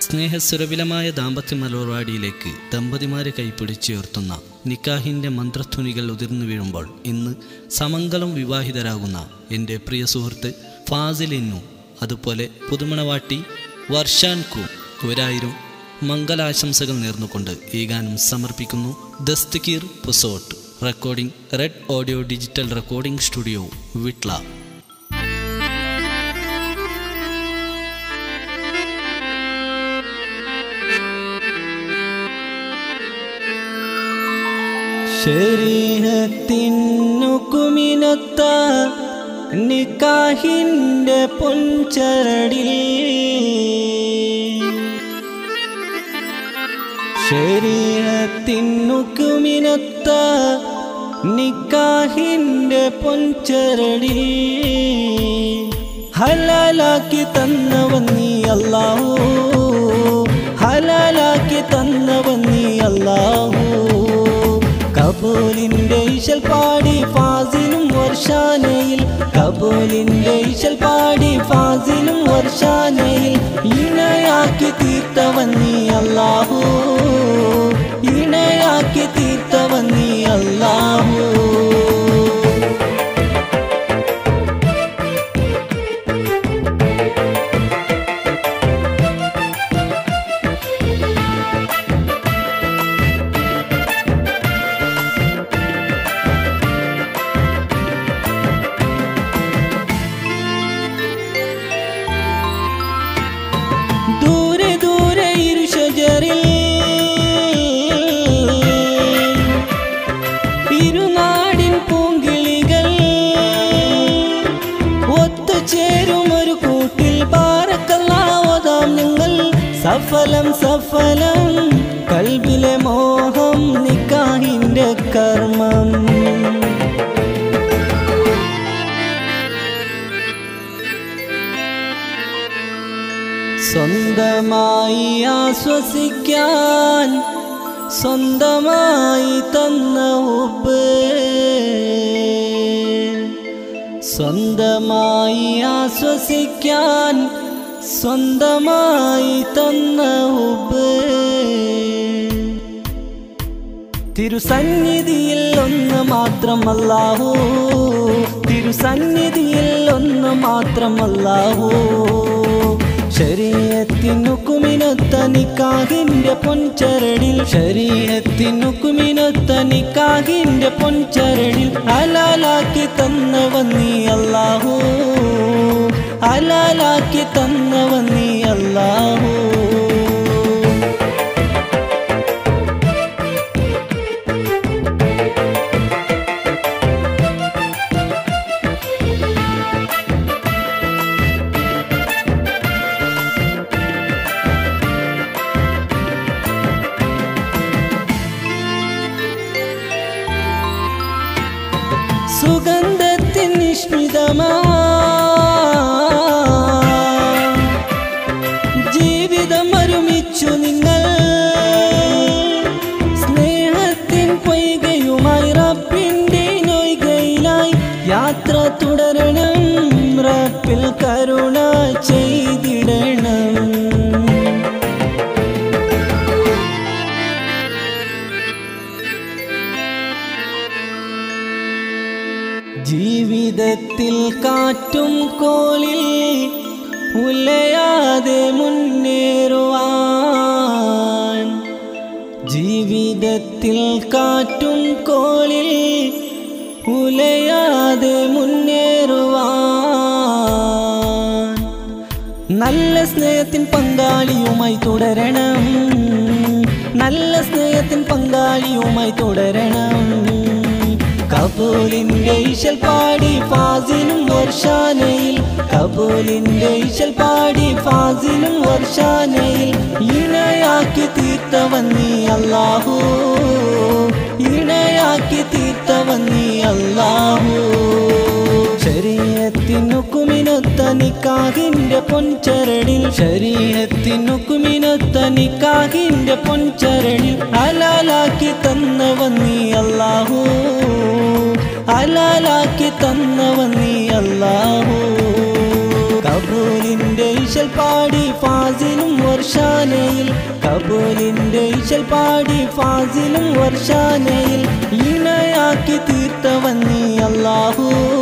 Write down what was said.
സ്നേഹസുരവിലമായ ദാമ്പത്യ മലർവാടിയിലേക്ക് ദമ്പതിമാരെ കൈപ്പിടിച്ചുയർത്തുന്ന നിക്കാഹിന്റെ മന്ത്രധ്വനികൾ ഉതിർന്നു വീഴുമ്പോൾ ഇന്ന് സമങ്കലം വിവാഹിതരാകുന്ന എന്റെ പ്രിയ സുഹൃത്ത് ഫാസിലിനു അതുപോലെ പുതുമണവാട്ടി വർഷാൻ കു. ഒരായിരം മംഗലാശംസകൾ നേർന്നുകൊണ്ട് ഈ ഗാനം സമർപ്പിക്കുന്നു. ദസ്തകീർ പുസോട്ട്. Recording red audio digital recording studio Vitla ശരീരത്തിനുക്കുമിനത്ത നിക്കാഹിന്റെ പൊൻചരടി ശരീരത്തിനുക്കുമിനത്ത നിക്കാഹിന്റെ പൊൻചരടി ഹലാലാക്കി തന്നവൻ നീ അല്ലാഹു. ഹലാലാക്കി തന്നവൻ നീ അല്ലാഹു. കബൂലിന്റെ ഇശൽ പാടി ഫാസിലും വർഷാനയിൽ. കബൂലിന്റെ ഇശൽ പാടി ഫാസിലും വർഷാനയിൽ. ഇണയാക്കി തീർത്തവൻ നീ അല്ലാഹു. സഫലം സഫലം. കൽബിലെ മോഹം നിക്കാഹിന്റെ കർമ്മം. സ്വന്തമായി ആശ്വസിക്കാൻ സ്വന്തമായി തന്ന ഉപ്പ്. സ്വന്തമായി ആശ്വസിക്കാൻ സ്വന്തമായി തന്ന ഉപ്പ് തിരുസന്നിധിയിൽ ഒന്ന് മാത്രമല്ലാഹു? തിരുസന്നിധിയിൽ ഒന്ന് മാത്രമല്ലാഹു? ശരീരത്തിനുക്കുമിനൊത്ത നിക്കാകിന്റെ പൊൻചരടിൽ ശരീരത്തിനുക്കുമിനൊത്ത നിക്കാകിന്റെ പൊൻചരടിൽ ഹലാലാക്കി തന്നവ നീ അല്ലാഹു? ഹലാലാക്കി തന്നവൻ നീ അല്ലാഹു. സുഗന്ധത്തിൻ യാത്ര തുടരണം റബ്ബിൽ കരുണ ചെയ്തിടണം. ജീവിതത്തിൽ കാറ്റും കോലിൽ ഉലയാതെ മുന്നേറുവാൻ. ജീവിതത്തിൽ കാറ്റും കോലിൽ ഉലയാതെ മുന്നേറുവാൻ. നല്ല സ്നേഹത്തിൻ പങ്കാളിയുമായി തുടരണം. നല്ല സ്നേഹത്തിൻ പങ്കാളിയുമായി തുടരണം. കപൂലിന്റെ ഈശൽ പാടി ഫാസിലും വർഷാനയിൽ. കപൂലിന്റെ ഈശൽ പാടി ഫാസിലും വർഷാനയിൽ. ഇണയാക്കി തീർത്തവൻ നീ അല്ലാഹു. ഇണയാക്കി തീർത്തവൻ നീ അല്ലാഹു. ശരീരത്തിനുക്കുമിനൊത്ത പൊൻചരണിൽ പൊൻചരടിൽ ശരീരത്തിനുക്കുമിനൊത്ത നിക്കാഹിന്റെ പൊൻചരടിൽ ഹലാലാക്കി തന്നവൻ നീ അല്ലാഹു. അലാലാക്കി തന്നവ നീ അല്ലാഹു. കബൂലിന്റെ ഇശൽ പാടി ഫാസിലും വർഷാനയിൽ കബൂലിന്റെ ഇശൽ പാടി ഫാസിലും വർഷാനയിൽ ഇണയാക്കി തീർത്തവ നീ അല്ലാഹു.